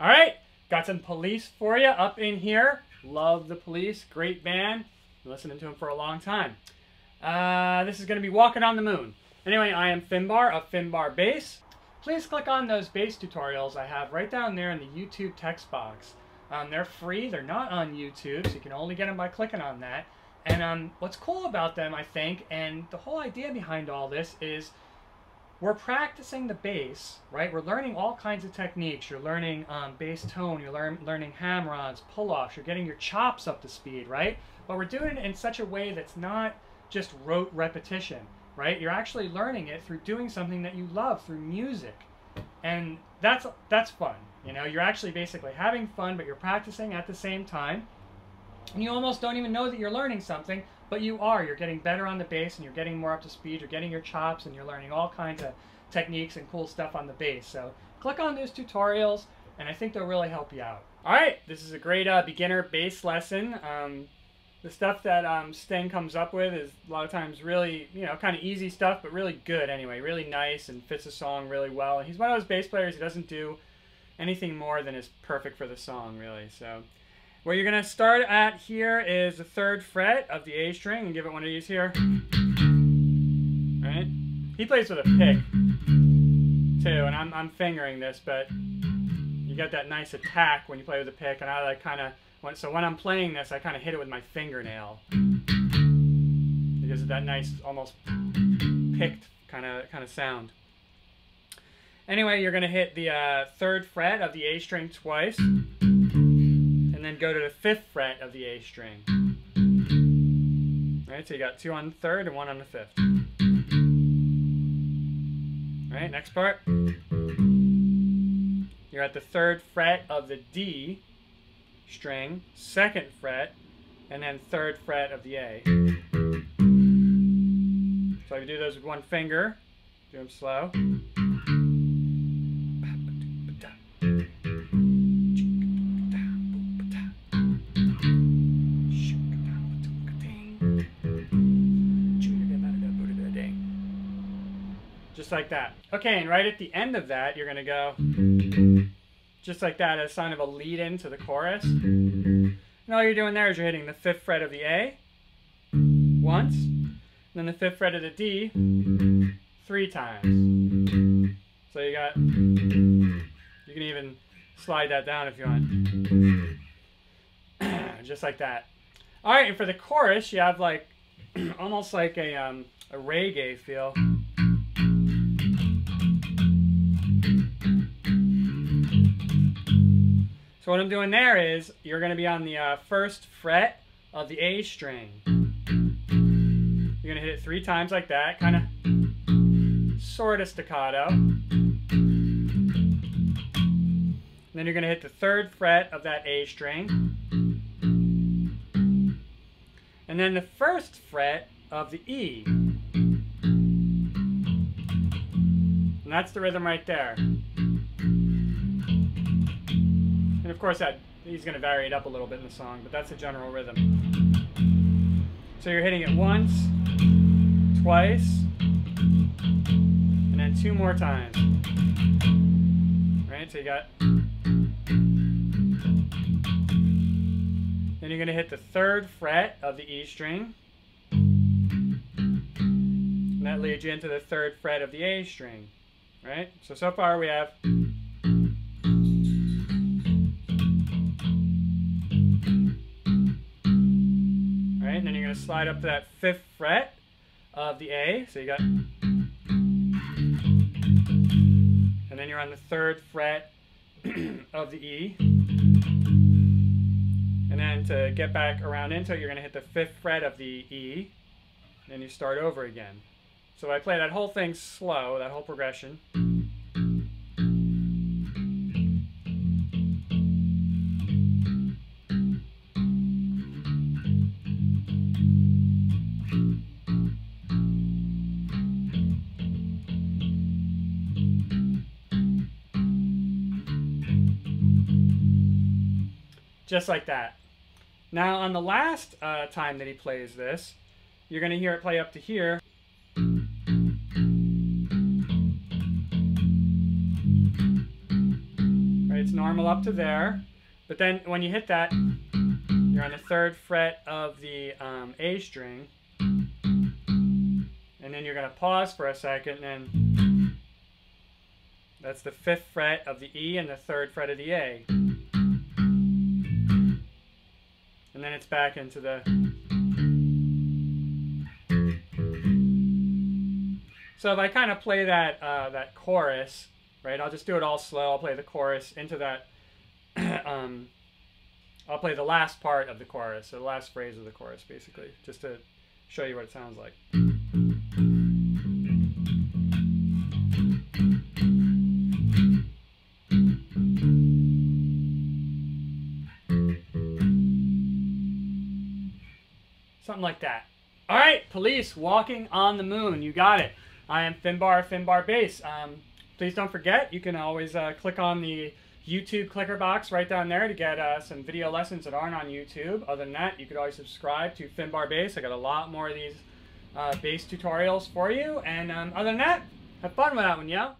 All right, got some police for you up in here. Love the police, great band. Been listening to them for a long time. Uh, this is going to be Walking on the Moon. Anyway, I am Finbar of Finbar Bass. Please click on those bass tutorials I have right down there in the YouTube text box. Um, they're free, they're not on YouTube, so you can only get them by clicking on that. And um, what's cool about them, I think, and the whole idea behind all this is we're practicing the bass, right? We're learning all kinds of techniques. You're learning um, bass tone, you're learn, learning hammer-ons, pull-offs, you're getting your chops up to speed, right? But we're doing it in such a way that's not just rote repetition, right? You're actually learning it through doing something that you love, through music. And that's, that's fun, you know? You're actually basically having fun, but you're practicing at the same time. And you almost don't even know that you're learning something but you are. You're getting better on the bass and you're getting more up to speed. You're getting your chops and you're learning all kinds of techniques and cool stuff on the bass. So click on those tutorials and I think they'll really help you out. All right, this is a great uh, beginner bass lesson. Um, the stuff that um, Sting comes up with is a lot of times really, you know, kind of easy stuff, but really good anyway. Really nice and fits the song really well. And he's one of those bass players who doesn't do anything more than is perfect for the song, really. So where you're to start at here is the third fret of the A string and give it one of these here. Right? He plays with a pick too, and I'm, I'm fingering this, but you get that nice attack when you play with a pick, and I like kind of, when, so when I'm playing this, I kind of hit it with my fingernail. Because of that nice, almost picked kind of kind of sound. Anyway, you're to hit the uh, third fret of the A string twice and then go to the fifth fret of the A string. All right, so you got two on the third and one on the fifth. All right, next part. You're at the third fret of the D string, second fret, and then third fret of the A. So I do those with one finger, do them slow. Just like that. Okay, and right at the end of that, you're to go just like that as kind of a lead into the chorus. And all you're doing there is you're hitting the fifth fret of the A once, then the fifth fret of the D three times. So you got, you can even slide that down if you want. just like that. All right, and for the chorus, you have like almost like a, um, a reggae feel. So what I'm doing there is, you're going to be on the uh, first fret of the A string. You're going to hit it three times like that, kind of sort of staccato. And then you're going to hit the third fret of that A string. And then the first fret of the E. And that's the rhythm right there. And of course, that he's going to vary it up a little bit in the song, but that's the general rhythm. So you're hitting it once, twice, and then two more times. Right? So you got. Then you're going to hit the third fret of the E string. And that leads you into the third fret of the A string. Right? So, so far we have. Slide up to that fifth fret of the A. So you got, and then you're on the third fret of the E. And then to get back around into it, you're going to hit the fifth fret of the E. And then you start over again. So I play that whole thing slow, that whole progression. Just like that. Now, on the last uh, time that he plays this, you're going to hear it play up to here. Right, it's normal up to there. But then when you hit that, you're on the third fret of the um, A string. And then you're going to pause for a second, and then that's the fifth fret of the E and the third fret of the A. then it's back into the So if I kind of play that uh, that chorus, right? I'll just do it all slow. I'll play the chorus into that. um, I'll play the last part of the chorus, so the last phrase of the chorus, basically, just to show you what it sounds like. Something like that. All right, police walking on the moon. You got it. I am Finbar, Finbar Bass. Um, please don't forget, you can always uh, click on the YouTube clicker box right down there to get uh, some video lessons that aren't on YouTube. Other than that, you could always subscribe to Finbar Bass. I got a lot more of these uh, bass tutorials for you. And um, other than that, have fun with that one, yo.